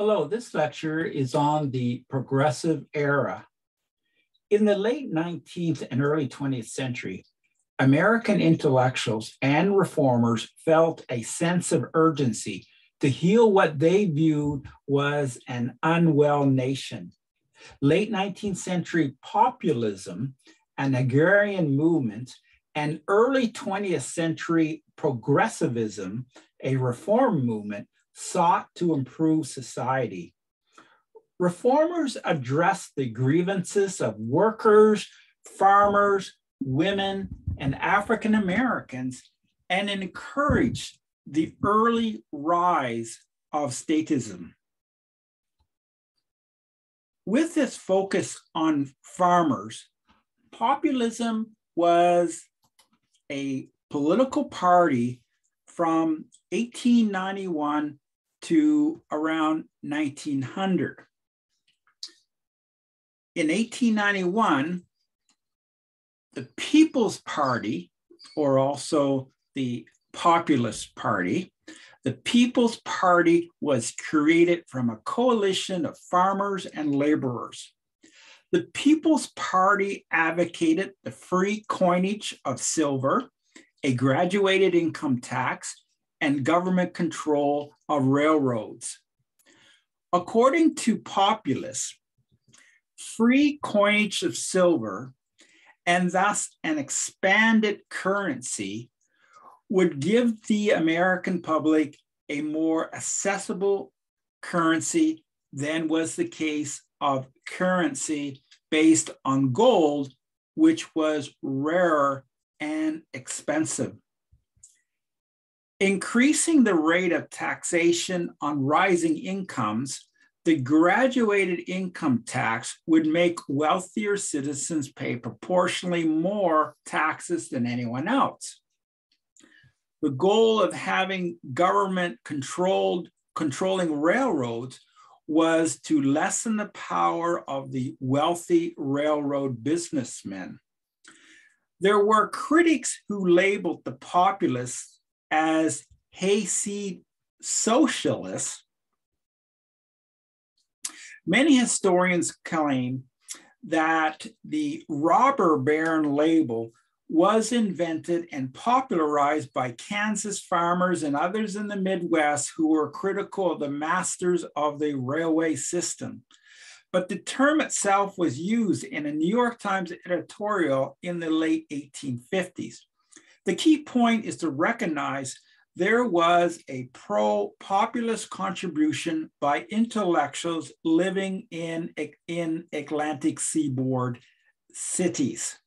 Hello, this lecture is on the progressive era. In the late 19th and early 20th century, American intellectuals and reformers felt a sense of urgency to heal what they viewed was an unwell nation. Late 19th century populism, an agrarian movement, and early 20th century progressivism, a reform movement, sought to improve society. Reformers addressed the grievances of workers, farmers, women, and African Americans and encouraged the early rise of statism. With this focus on farmers, populism was a political party from 1891 to around 1900. In 1891, the People's Party, or also the Populist Party, the People's Party was created from a coalition of farmers and laborers. The People's Party advocated the free coinage of silver, a graduated income tax, and government control of railroads. According to populists, free coinage of silver and thus an expanded currency would give the American public a more accessible currency than was the case of currency based on gold, which was rarer and expensive. Increasing the rate of taxation on rising incomes, the graduated income tax would make wealthier citizens pay proportionally more taxes than anyone else. The goal of having government controlled controlling railroads was to lessen the power of the wealthy railroad businessmen. There were critics who labeled the populists as hayseed socialists, many historians claim that the robber baron label was invented and popularized by Kansas farmers and others in the Midwest who were critical of the masters of the railway system. But the term itself was used in a New York Times editorial in the late 1850s. The key point is to recognize there was a pro populist contribution by intellectuals living in, in Atlantic seaboard cities.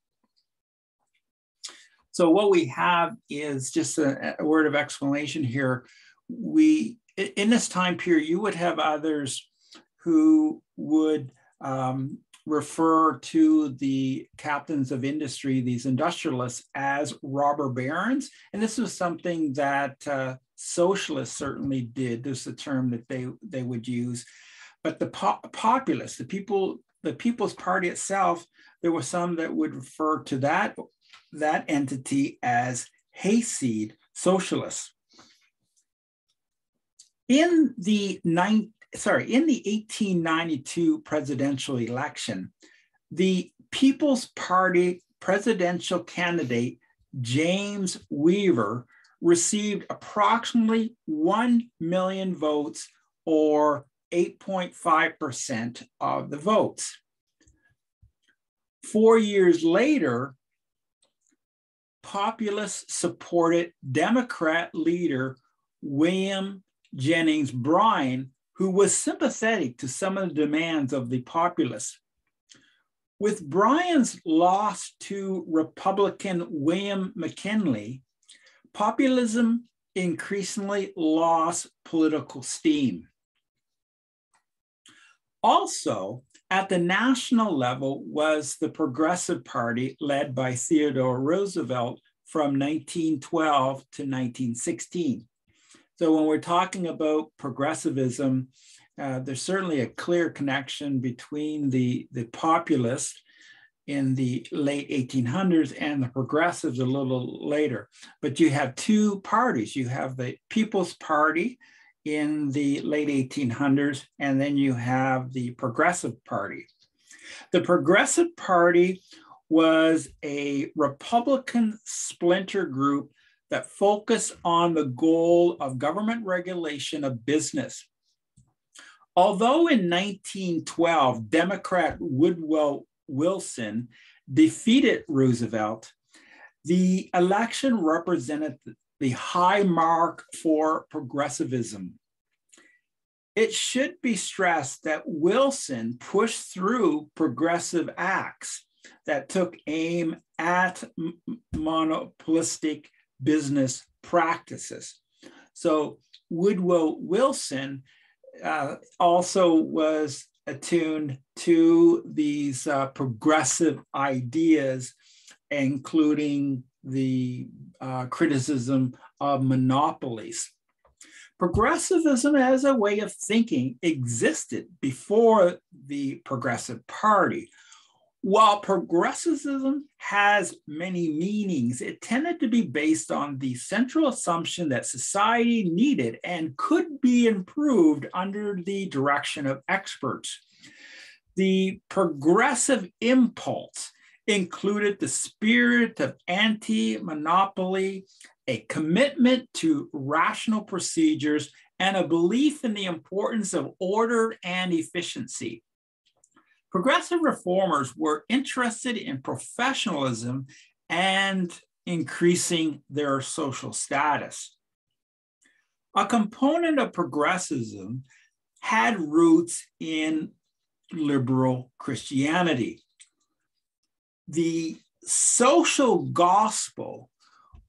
So, what we have is just a, a word of explanation here. We, in this time period, you would have others who would um, refer to the captains of industry, these industrialists, as robber barons. And this was something that uh, socialists certainly did. This is a term that they, they would use. But the po- populace, the people, the People's Party itself, there were some that would refer to that, that entity as hayseed socialists. In the sorry, in the 1892 presidential election, the People's Party presidential candidate, James Weaver, received approximately 1 million votes or 8.5% of the votes. Four years later, populist supported Democrat leader William Jennings Bryan who was sympathetic to some of the demands of the populace. With Bryan's loss to Republican William McKinley, populism increasingly lost political steam. Also, at the national level was the Progressive Party led by Theodore Roosevelt from 1912 to 1916. So when we're talking about progressivism, uh, there's certainly a clear connection between the, the populist in the late 1800s and the progressives a little later. But you have two parties. You have the People's Party in the late 1800s, and then you have the Progressive Party. The Progressive Party was a Republican splinter group that focus on the goal of government regulation of business. Although in 1912, Democrat Woodrow Wilson defeated Roosevelt, the election represented the high mark for progressivism. It should be stressed that Wilson pushed through progressive acts that took aim at monopolistic business practices. So Woodrow Wilson uh, also was attuned to these uh, progressive ideas, including the uh, criticism of monopolies. Progressivism as a way of thinking existed before the Progressive Party. While progressivism has many meanings, it tended to be based on the central assumption that society needed and could be improved under the direction of experts. The progressive impulse included the spirit of anti monopoly, a commitment to rational procedures, and a belief in the importance of order and efficiency. Progressive reformers were interested in professionalism and increasing their social status. A component of progressivism had roots in liberal Christianity the social gospel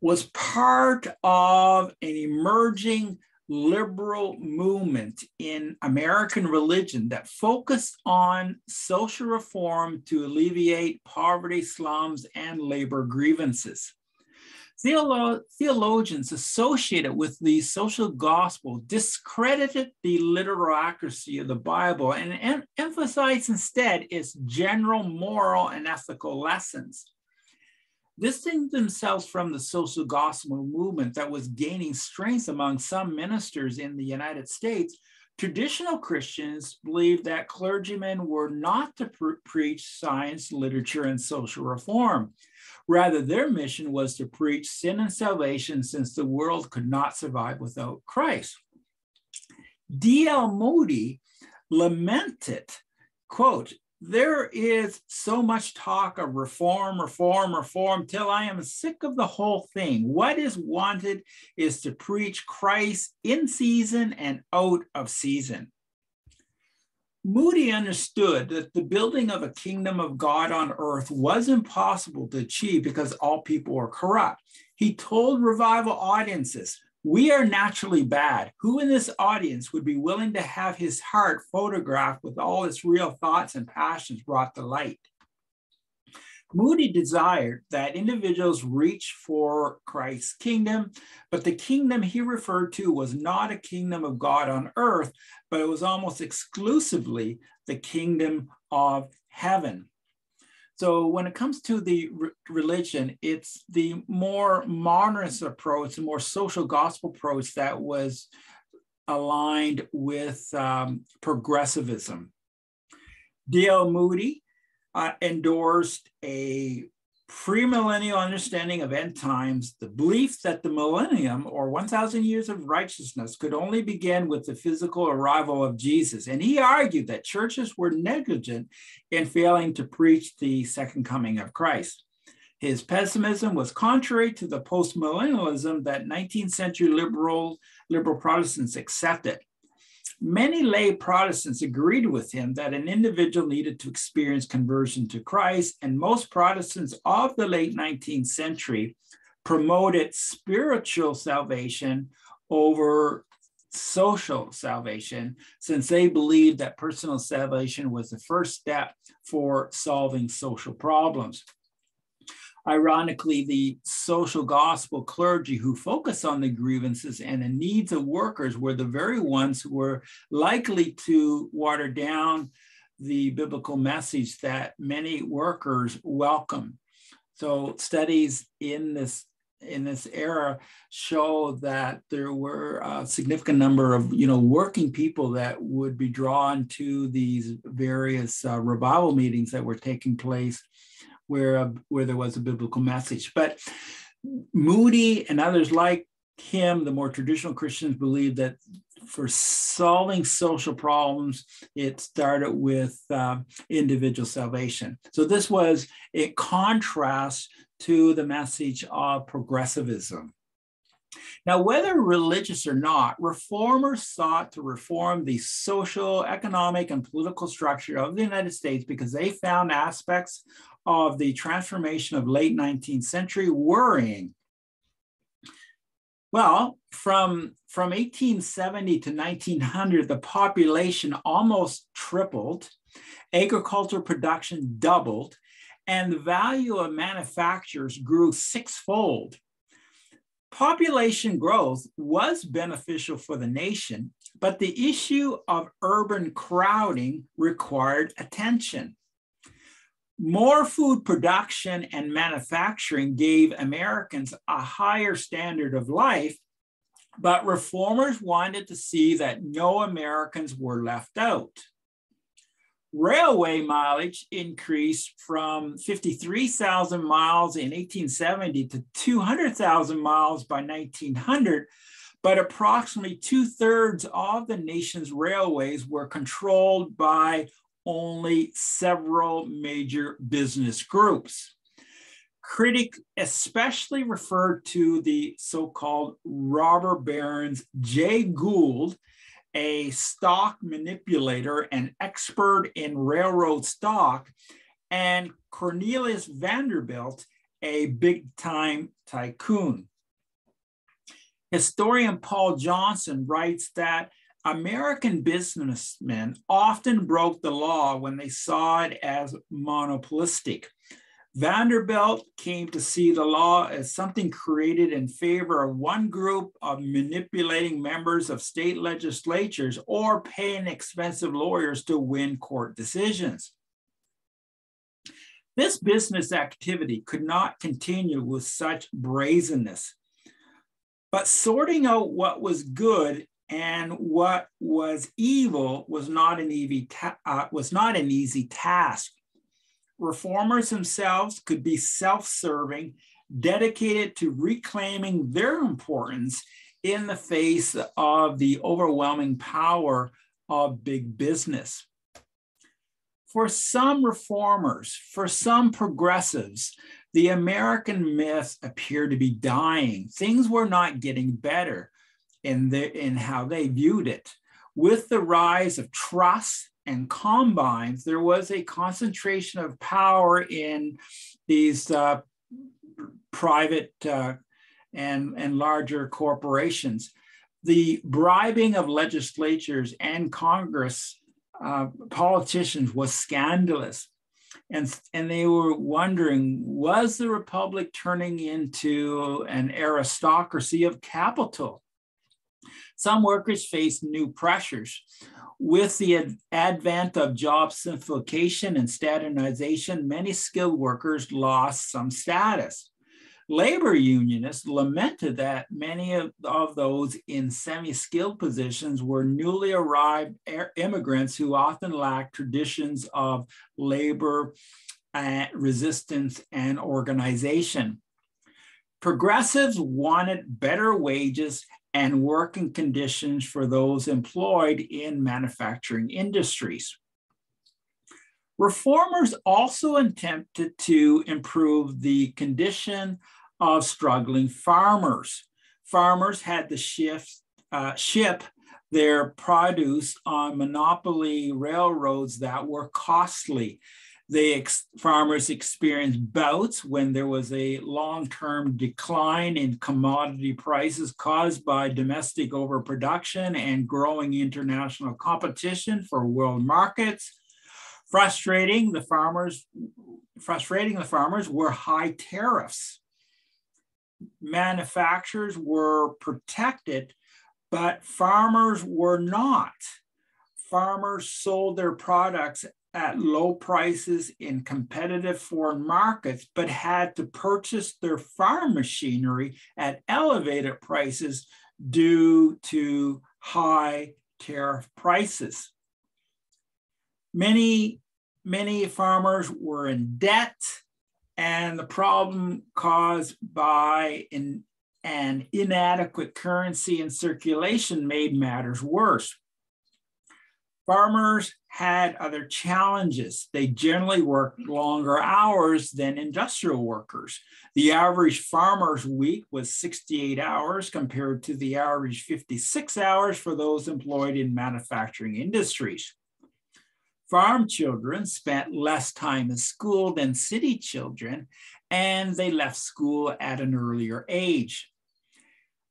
was part of an emerging liberal movement in American religion that focused on social reform to alleviate poverty, slums, and labor grievances. Theolo- theologians associated with the social gospel discredited the literal accuracy of the Bible and em- emphasized instead its general moral and ethical lessons. Distancing themselves from the social gospel movement that was gaining strength among some ministers in the United States, traditional Christians believed that clergymen were not to pre- preach science, literature, and social reform. Rather, their mission was to preach sin and salvation since the world could not survive without Christ. D.L. Moody lamented, quote, there is so much talk of reform, reform, reform, till I am sick of the whole thing. What is wanted is to preach Christ in season and out of season. Moody understood that the building of a kingdom of God on earth was impossible to achieve because all people are corrupt. He told revival audiences, We are naturally bad. Who in this audience would be willing to have his heart photographed with all its real thoughts and passions brought to light? Moody desired that individuals reach for Christ's kingdom, but the kingdom he referred to was not a kingdom of God on earth, but it was almost exclusively the kingdom of heaven. So when it comes to the re- religion, it's the more modernist approach, the more social gospel approach that was aligned with um, progressivism. D.L. Moody uh, endorsed a premillennial understanding of end times, the belief that the millennium or 1,000 years of righteousness could only begin with the physical arrival of Jesus. And he argued that churches were negligent in failing to preach the second coming of Christ. His pessimism was contrary to the postmillennialism that 19th century liberal, liberal Protestants accepted. Many lay Protestants agreed with him that an individual needed to experience conversion to Christ, and most Protestants of the late 19th century promoted spiritual salvation over social salvation, since they believed that personal salvation was the first step for solving social problems. Ironically, the social gospel clergy who focus on the grievances and the needs of workers were the very ones who were likely to water down the biblical message that many workers welcome. So, studies in this in this era show that there were a significant number of you know working people that would be drawn to these various uh, revival meetings that were taking place where uh, where there was a biblical message but moody and others like him the more traditional christians believe that for solving social problems, it started with uh, individual salvation. So this was a contrast to the message of progressivism. Now, whether religious or not, reformers sought to reform the social, economic, and political structure of the United States because they found aspects of the transformation of late 19th century worrying well, from, from 1870 to 1900, the population almost tripled, agricultural production doubled, and the value of manufacturers grew sixfold. Population growth was beneficial for the nation, but the issue of urban crowding required attention. More food production and manufacturing gave Americans a higher standard of life, but reformers wanted to see that no Americans were left out. Railway mileage increased from 53,000 miles in 1870 to 200,000 miles by 1900, but approximately two thirds of the nation's railways were controlled by only several major business groups. Critic especially referred to the so-called robber barons Jay Gould, a stock manipulator and expert in railroad stock, and Cornelius Vanderbilt, a big-time tycoon. Historian Paul Johnson writes that American businessmen often broke the law when they saw it as monopolistic. Vanderbilt came to see the law as something created in favor of one group of manipulating members of state legislatures or paying expensive lawyers to win court decisions. This business activity could not continue with such brazenness. But sorting out what was good and what was evil was not an easy, ta- uh, was not an easy task. Reformers themselves could be self serving, dedicated to reclaiming their importance in the face of the overwhelming power of big business. For some reformers, for some progressives, the American myth appeared to be dying. Things were not getting better in, the, in how they viewed it. With the rise of trusts and combines, there was a concentration of power in these uh, private uh, and, and larger corporations. The bribing of legislatures and Congress uh, politicians was scandalous. And, and they were wondering was the Republic turning into an aristocracy of capital? Some workers face new pressures. With the ad advent of job simplification and standardization, many skilled workers lost some status. Labor unionists lamented that many of, of those in semi skilled positions were newly arrived immigrants who often lacked traditions of labor uh, resistance and organization. Progressives wanted better wages and working conditions for those employed in manufacturing industries. Reformers also attempted to improve the condition of struggling farmers. Farmers had to shift, uh, ship their produce on monopoly railroads that were costly. The ex- farmers experienced bouts when there was a long term decline in commodity prices caused by domestic overproduction and growing international competition for world markets. Frustrating the farmers, frustrating the farmers were high tariffs. Manufacturers were protected, but farmers were not. Farmers sold their products at low prices in competitive foreign markets, but had to purchase their farm machinery at elevated prices due to high tariff prices. Many, many farmers were in debt, and the problem caused by in, an inadequate currency and circulation made matters worse. Farmers had other challenges. They generally worked longer hours than industrial workers. The average farmer's week was 68 hours compared to the average 56 hours for those employed in manufacturing industries. Farm children spent less time in school than city children, and they left school at an earlier age.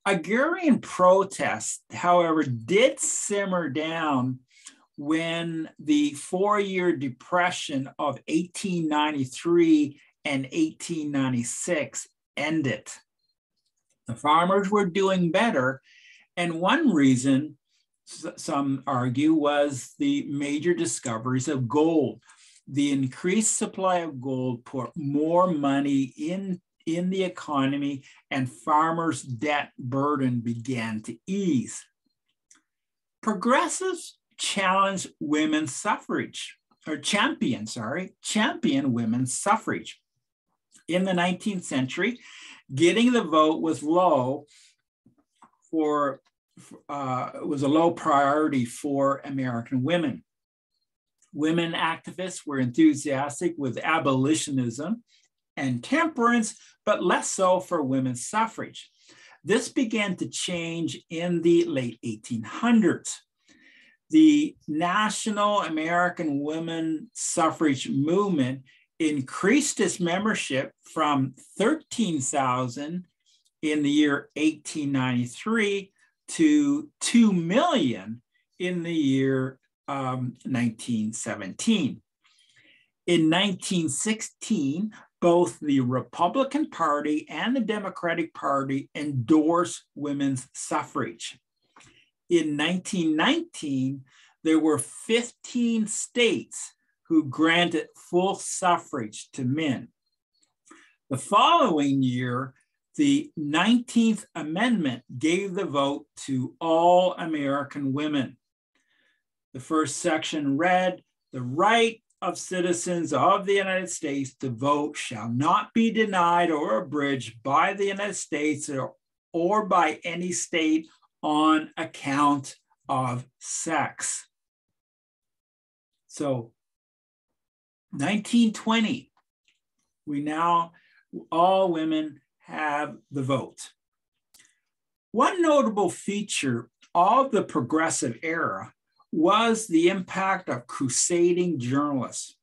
Agrarian protests, however, did simmer down when the four year depression of 1893 and 1896 ended. The farmers were doing better. And one reason, some argue, was the major discoveries of gold. The increased supply of gold put more money in, in the economy, and farmers' debt burden began to ease. Progressives challenge women's suffrage, or champion, sorry, champion women's suffrage. In the 19th century, getting the vote was low for, uh, was a low priority for American women. Women activists were enthusiastic with abolitionism and temperance, but less so for women's suffrage. This began to change in the late 1800s the National American Women Suffrage Movement increased its membership from 13,000 in the year 1893 to 2 million in the year um, 1917. In 1916, both the Republican Party and the Democratic Party endorsed women's suffrage in 1919, there were 15 states who granted full suffrage to men. The following year, the 19th Amendment gave the vote to all American women. The first section read The right of citizens of the United States to vote shall not be denied or abridged by the United States or, or by any state on account of sex. So 1920, we now, all women have the vote. One notable feature of the progressive era was the impact of crusading journalists.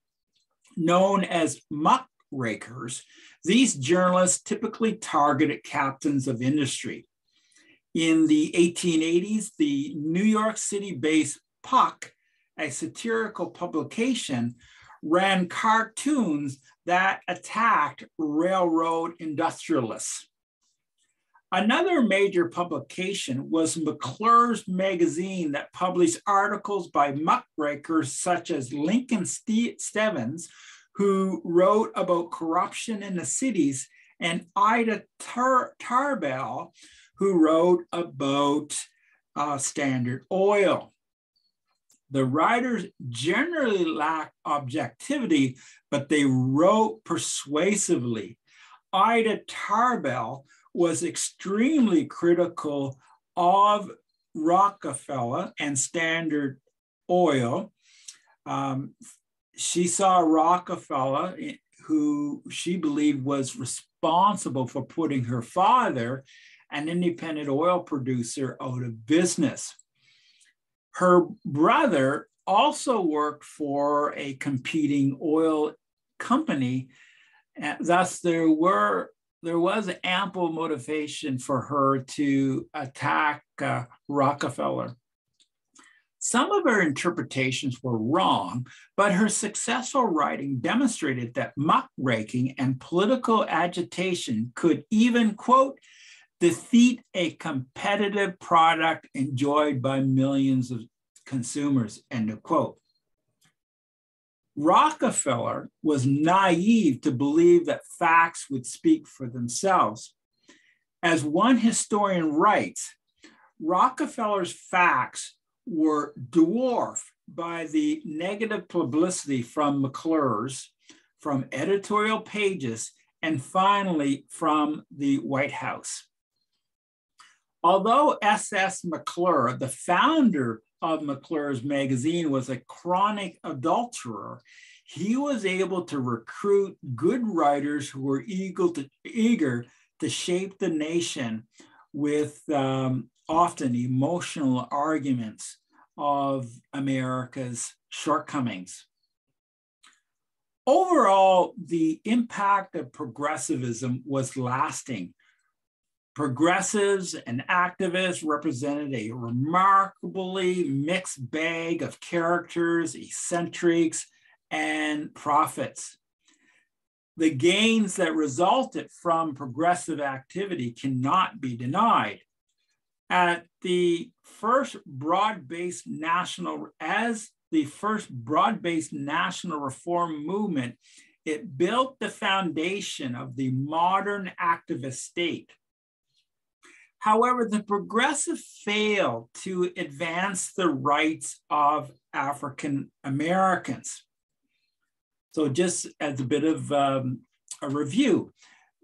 Known as muckrakers, these journalists typically targeted captains of industry, in the 1880s, the New York City based Puck, a satirical publication, ran cartoons that attacked railroad industrialists. Another major publication was McClure's magazine that published articles by muckrakers such as Lincoln Steffens, who wrote about corruption in the cities, and Ida Tar- Tarbell, who wrote about uh, Standard Oil. The writers generally lack objectivity, but they wrote persuasively. Ida Tarbell was extremely critical of Rockefeller and Standard Oil. Um, she saw Rockefeller, who she believed was responsible for putting her father an independent oil producer out of business. Her brother also worked for a competing oil company. And thus, there were there was ample motivation for her to attack uh, Rockefeller. Some of her interpretations were wrong, but her successful writing demonstrated that muckraking and political agitation could even, quote, defeat a competitive product enjoyed by millions of consumers, end of quote. Rockefeller was naive to believe that facts would speak for themselves. As one historian writes, Rockefeller's facts were dwarfed by the negative publicity from McClure's, from editorial pages, and finally from the White House. Although S.S. McClure, the founder of McClure's magazine was a chronic adulterer, he was able to recruit good writers who were eager to, eager to shape the nation with um, often emotional arguments of America's shortcomings. Overall, the impact of progressivism was lasting Progressives and activists represented a remarkably mixed bag of characters, eccentrics, and prophets. The gains that resulted from progressive activity cannot be denied. At the first broad-based national, as the first broad-based national reform movement, it built the foundation of the modern activist state. However, the progressive failed to advance the rights of African Americans. So, just as a bit of um, a review,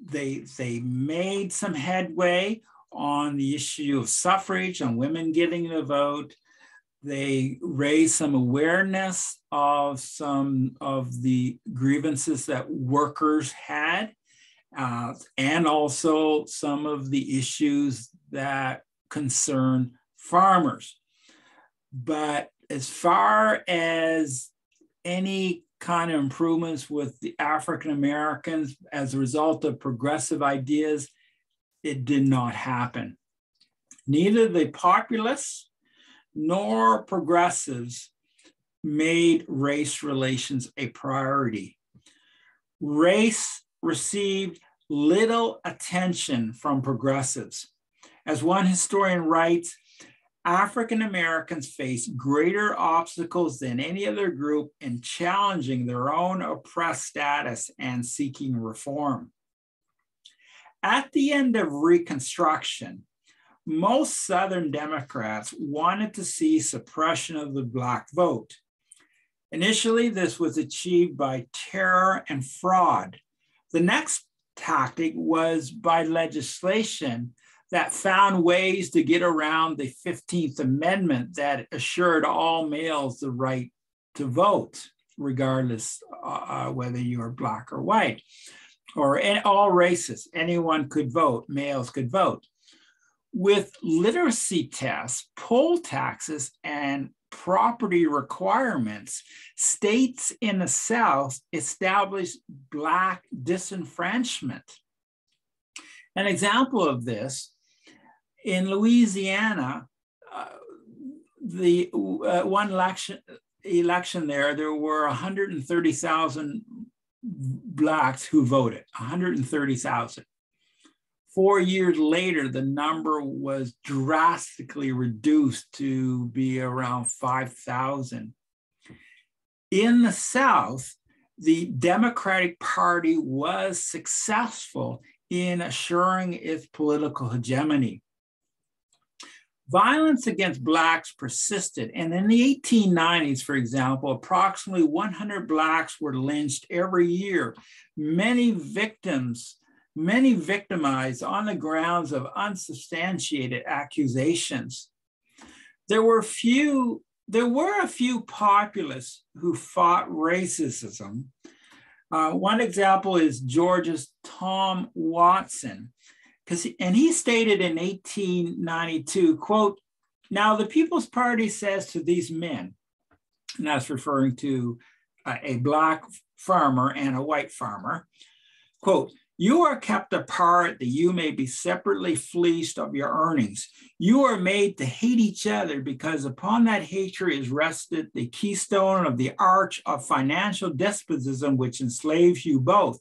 they, they made some headway on the issue of suffrage, on women getting the vote. They raised some awareness of some of the grievances that workers had uh, and also some of the issues that concern farmers. But as far as any kind of improvements with the African Americans as a result of progressive ideas, it did not happen. Neither the populists nor progressives made race relations a priority. Race received little attention from progressives. As one historian writes, African Americans face greater obstacles than any other group in challenging their own oppressed status and seeking reform. At the end of Reconstruction, most Southern Democrats wanted to see suppression of the Black vote. Initially, this was achieved by terror and fraud. The next tactic was by legislation that found ways to get around the 15th Amendment that assured all males the right to vote, regardless uh, uh whether you are black or white, or in all races. Anyone could vote, males could vote. With literacy tests, poll taxes, and property requirements, states in the South established Black disenfranchisement. An example of this, in Louisiana, uh, the uh, one election, election there, there were 130,000 Blacks who voted, 130,000. Four years later, the number was drastically reduced to be around 5,000. In the South, the Democratic Party was successful in assuring its political hegemony. Violence against Blacks persisted, and in the 1890s, for example, approximately 100 Blacks were lynched every year. Many victims many victimized on the grounds of unsubstantiated accusations. There were few, there were a few populists who fought racism. Uh, one example is Georgia's Tom Watson, because and he stated in 1892, quote, now the People's Party says to these men, and that's referring to uh, a black farmer and a white farmer, quote, you are kept apart that you may be separately fleeced of your earnings. You are made to hate each other because upon that hatred is rested the keystone of the arch of financial despotism which enslaves you both.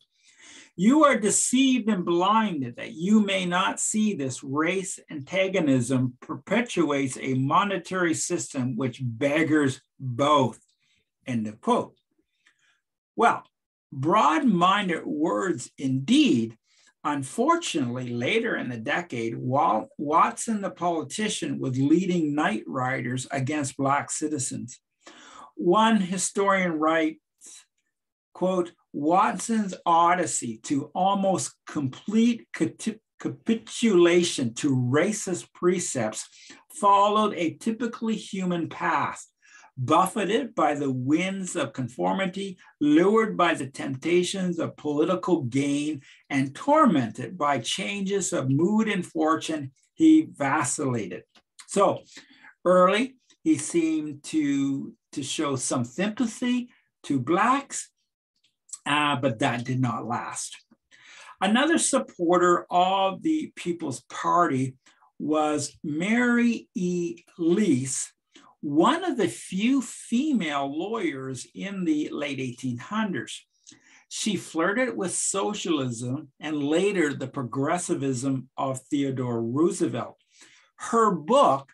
You are deceived and blinded that you may not see this race antagonism perpetuates a monetary system which beggars both. End of quote. Well, broad minded words indeed. Unfortunately, later in the decade, Watson, the politician, was leading night riders against Black citizens. One historian writes, quote, Watson's odyssey to almost complete capitulation to racist precepts followed a typically human path buffeted by the winds of conformity, lured by the temptations of political gain, and tormented by changes of mood and fortune, he vacillated. So early, he seemed to, to show some sympathy to Blacks, uh, but that did not last. Another supporter of the People's Party was Mary E. Lease, one of the few female lawyers in the late 1800s. She flirted with socialism and later the progressivism of Theodore Roosevelt. Her book,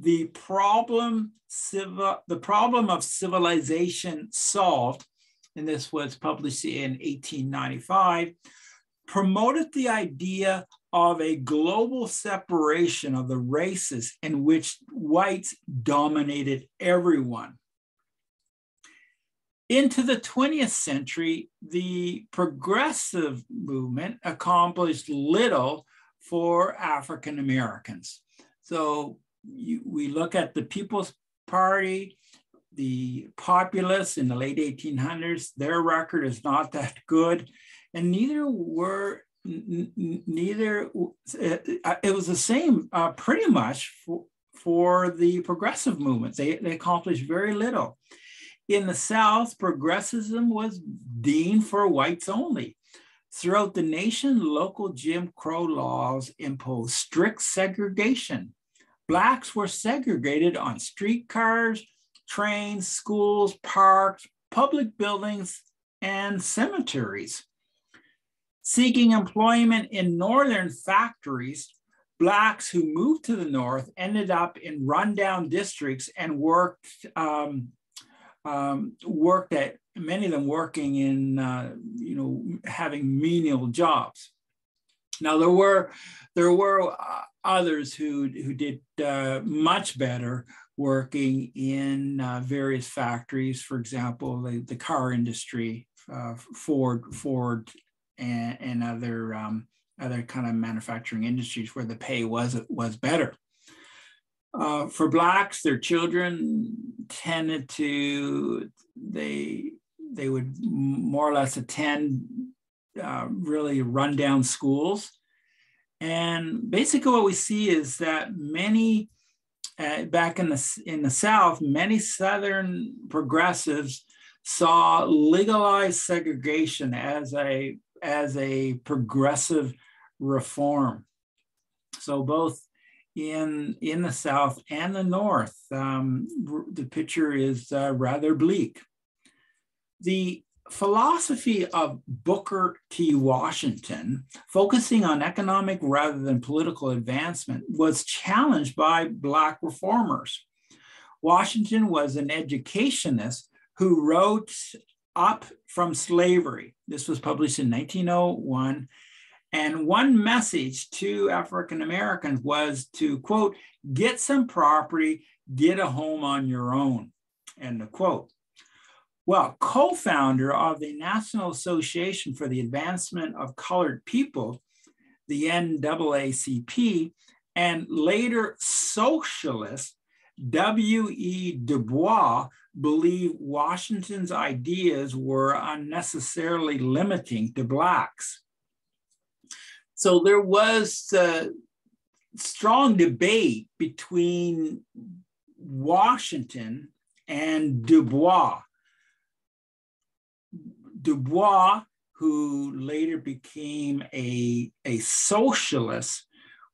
The Problem, Civil, the Problem of Civilization Solved, and this was published in 1895, promoted the idea of a global separation of the races in which whites dominated everyone. Into the 20th century, the progressive movement accomplished little for African Americans. So you, we look at the People's Party, the populists in the late 1800s, their record is not that good. And neither were neither uh, uh, it was the same uh, pretty much for, for the progressive movement. They, they accomplished very little. In the south progressivism was deemed for whites only. Throughout the nation local jim crow laws imposed strict segregation. Blacks were segregated on streetcars trains schools parks public buildings and cemeteries Seeking employment in northern factories, Blacks who moved to the north ended up in rundown districts and worked um, um, worked at many of them working in uh, you know having menial jobs. Now there were there were uh, others who who did uh, much better working in uh, various factories. For example, the, the car industry, uh, Ford Ford and, and other um, other kind of manufacturing industries where the pay was was better. Uh, for blacks, their children tended to they they would more or less attend uh, really rundown schools, and basically what we see is that many uh, back in the in the South, many Southern progressives saw legalized segregation as a as a progressive reform. So both in, in the South and the North, um, the picture is uh, rather bleak. The philosophy of Booker T. Washington, focusing on economic rather than political advancement, was challenged by Black reformers. Washington was an educationist who wrote up from slavery. This was published in 1901. And one message to African Americans was to, quote, get some property, get a home on your own, end of quote. Well, co founder of the National Association for the Advancement of Colored People, the NAACP, and later socialist W.E. Du Bois believed Washington's ideas were unnecessarily limiting to Blacks. So there was a strong debate between Washington and Du Bois. Du Bois, who later became a, a socialist,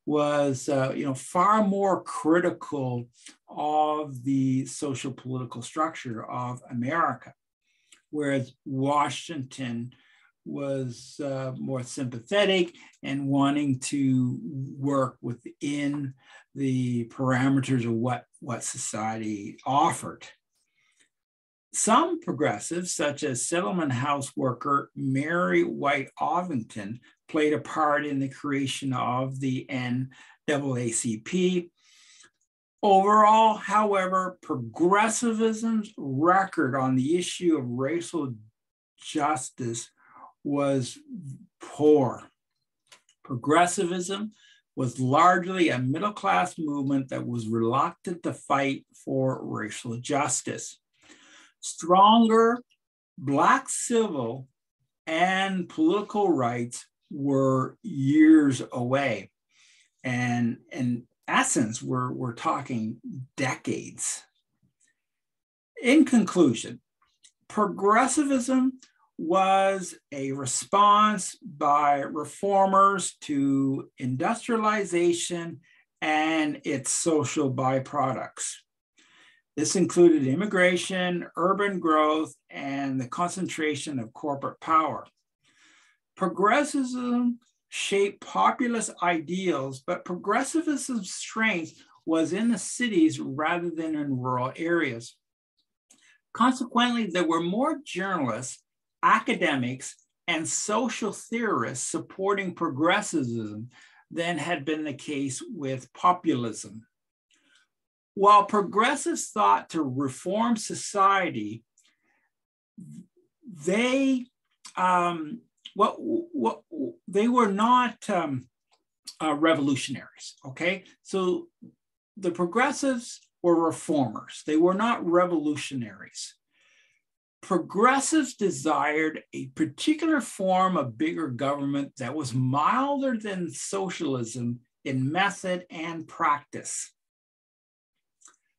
was uh, you know far more critical of the social political structure of America, whereas Washington was uh, more sympathetic and wanting to work within the parameters of what, what society offered. Some progressives, such as settlement house worker Mary White Ovington, played a part in the creation of the NAACP. Overall, however, progressivism's record on the issue of racial justice was poor. Progressivism was largely a middle class movement that was reluctant to fight for racial justice. Stronger Black civil and political rights were years away. And in essence, we're, we're talking decades. In conclusion, progressivism was a response by reformers to industrialization and its social byproducts. This included immigration, urban growth, and the concentration of corporate power. Progressivism shaped populist ideals, but progressivism's strength was in the cities rather than in rural areas. Consequently, there were more journalists academics and social theorists supporting progressivism than had been the case with populism. While progressives thought to reform society, they um, what, what they were not um, uh, revolutionaries. Okay, so the progressives were reformers. They were not revolutionaries progressives desired a particular form of bigger government that was milder than socialism in method and practice.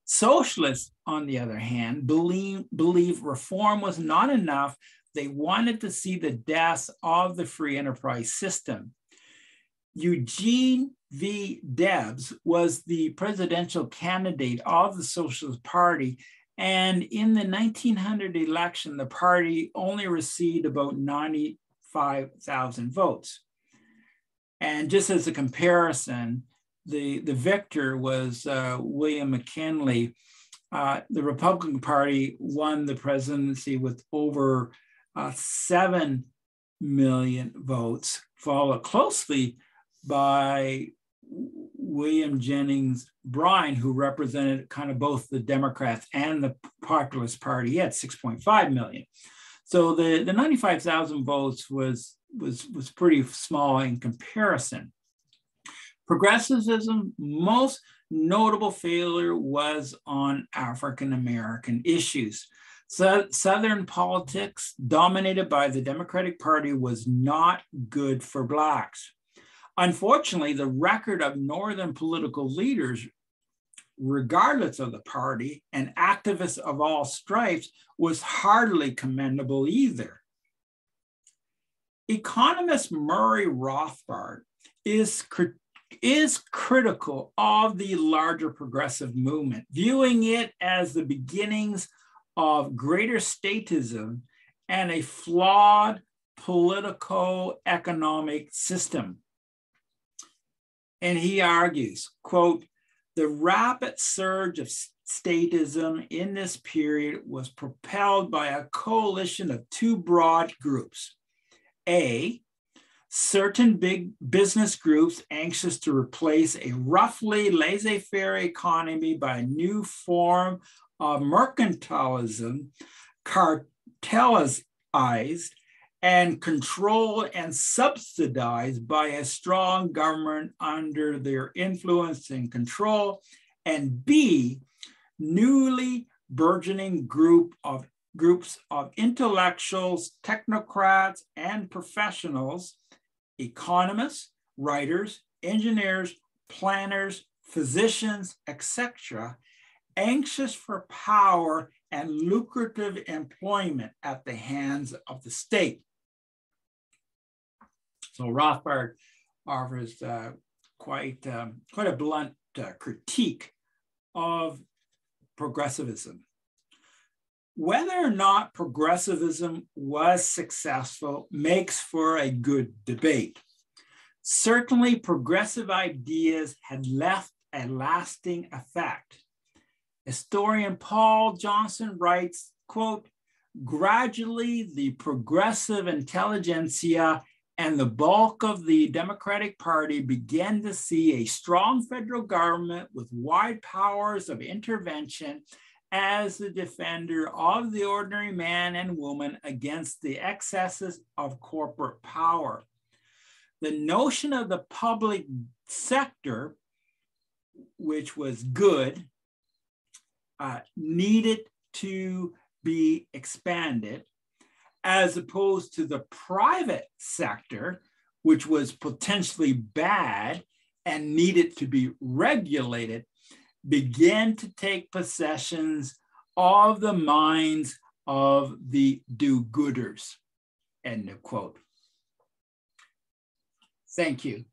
Socialists, on the other hand, believe, believe reform was not enough. They wanted to see the death of the free enterprise system. Eugene V. Debs was the presidential candidate of the Socialist Party and in the 1900 election, the party only received about 95,000 votes. And just as a comparison, the, the victor was uh, William McKinley. Uh, the Republican Party won the presidency with over uh, 7 million votes, followed closely by William Jennings Bryan, who represented kind of both the Democrats and the Populist Party, he had 6.5 million. So the, the 95,000 votes was, was, was pretty small in comparison. Progressivism, most notable failure was on African American issues. So, Southern politics, dominated by the Democratic Party, was not good for Blacks. Unfortunately, the record of Northern political leaders, regardless of the party, and activists of all stripes was hardly commendable either. Economist Murray Rothbard is, is critical of the larger progressive movement, viewing it as the beginnings of greater statism and a flawed political economic system. And he argues, quote, the rapid surge of statism in this period was propelled by a coalition of two broad groups. A, certain big business groups anxious to replace a roughly laissez-faire economy by a new form of mercantilism, cartelized and controlled and subsidized by a strong government under their influence and control, and B, newly burgeoning group of groups of intellectuals, technocrats, and professionals, economists, writers, engineers, planners, physicians, etc., anxious for power and lucrative employment at the hands of the state. So Rothbard offers uh, quite, um, quite a blunt uh, critique of progressivism. Whether or not progressivism was successful makes for a good debate. Certainly, progressive ideas had left a lasting effect. Historian Paul Johnson writes, quote, gradually the progressive intelligentsia and the bulk of the Democratic Party began to see a strong federal government with wide powers of intervention as the defender of the ordinary man and woman against the excesses of corporate power. The notion of the public sector, which was good, uh, needed to be expanded as opposed to the private sector, which was potentially bad and needed to be regulated, began to take possessions of the minds of the do-gooders. End of quote. Thank you.